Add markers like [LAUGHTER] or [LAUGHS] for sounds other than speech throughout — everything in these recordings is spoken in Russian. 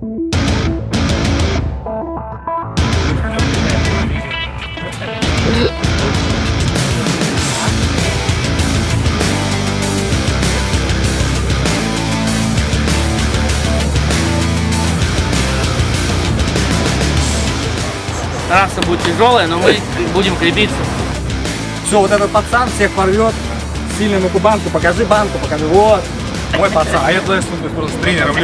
Трасса будет тяжелая, но мы будем крепиться. Все, вот этот пацан всех порвет. Сильному банку, покажи банку, покажи. Вот. Мой пацан. А я туда сунулся просто с тренером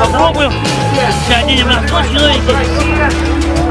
Попробуем. Сейчас оденем на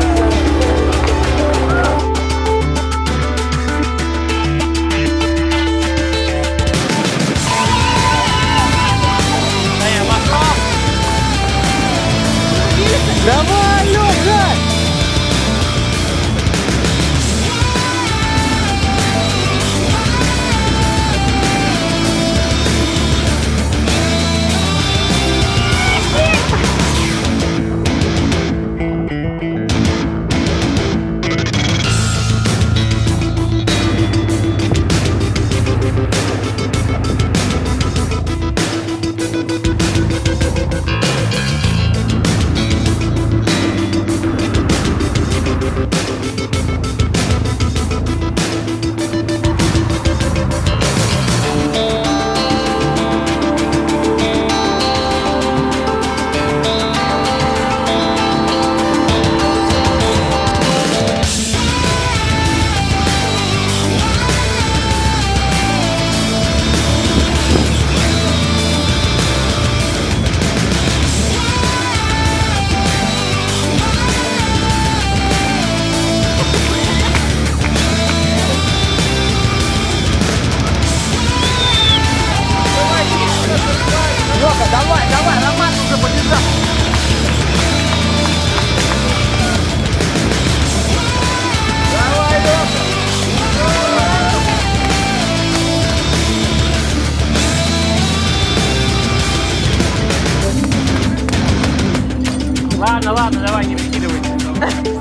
Ладно, ладно, давай, не прикидывайся. [LAUGHS]